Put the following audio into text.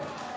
Yeah!